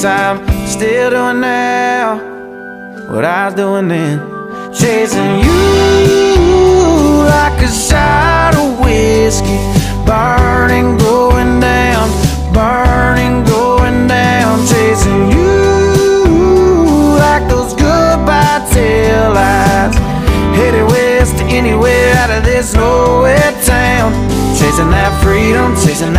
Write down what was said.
guess I'm still doing now what I was doing then. Chasing you like a shot of whiskey, burning, going down, burning, going down. Chasing you like those goodbye tail lights, headed west to anywhere out of this nowhere town. Chasing that freedom, chasing that